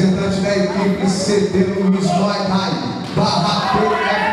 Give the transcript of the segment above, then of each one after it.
representante da equipe CD Luiz Thai, barra.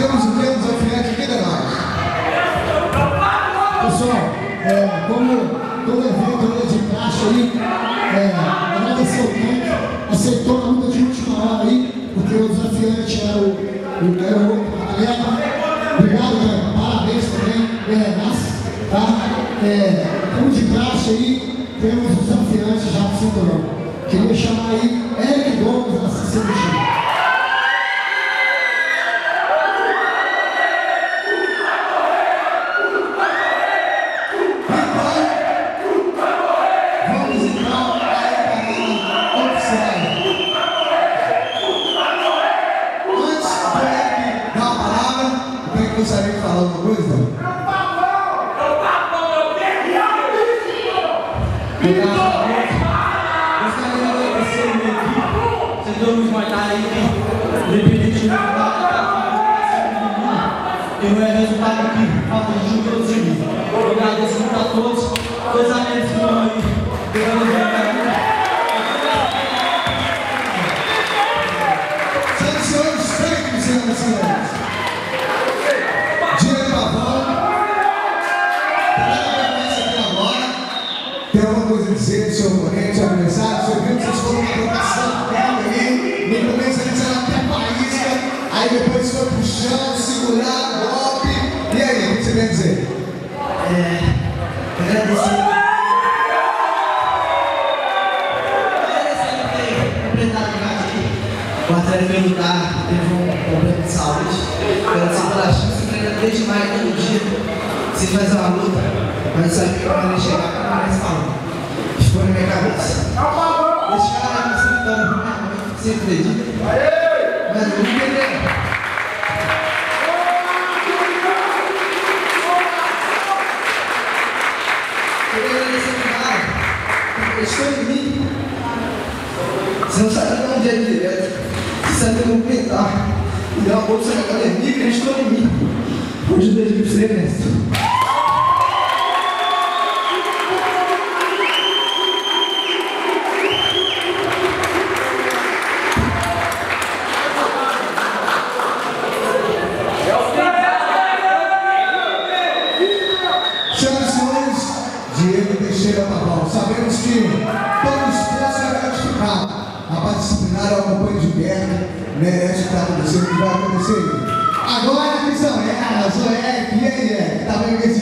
Temos o que desafiante aqui de nós. Pessoal, é, como todo evento de praxe aí, é, agradecer o tempo, aceitou a luta de última hora aí, porque o desafiante era o, o, era o atleta. Obrigado, cara. Parabéns também, Berenaça, tá? É, como de praxe aí, temos os desafiantes já do cinturão. Queria chamar aí Eric Gomes, assistente do é resultado aqui, falta de junto todos. Eu agradeço muito a todos, dois amigos que estão aí, o. Senhoras e senhores, senhoras e. Direito a. Começa aqui agora. Tem alguma coisa a dizer do seu oponente, seu adversário? Seu que vocês foram na trocação ali. No começo eles eram até faísca. Aí depois foi pro chão, o que você quer dizer? Agradecer. Agradecer ter completado aqui. O atleta veio lutar, teve um problema de saúde. Agradecer pela chance, treina desde maio todo dia. Se fazer uma luta, mas aqui para ele chegar, não merece falar. Ficou na minha cabeça. Ser vitória pra minha você acredita? Mas eu não entendeu. Queria agradecer o cara, porque acreditou em mim. Você não sabe dar um dia direto. Você sabe completar. Me deu uma bolsa na academia, acreditou em mim. Hoje eu deixo de ser vai acontecer. Agora a missão é a Zoé, e aí, é, tá vendo esse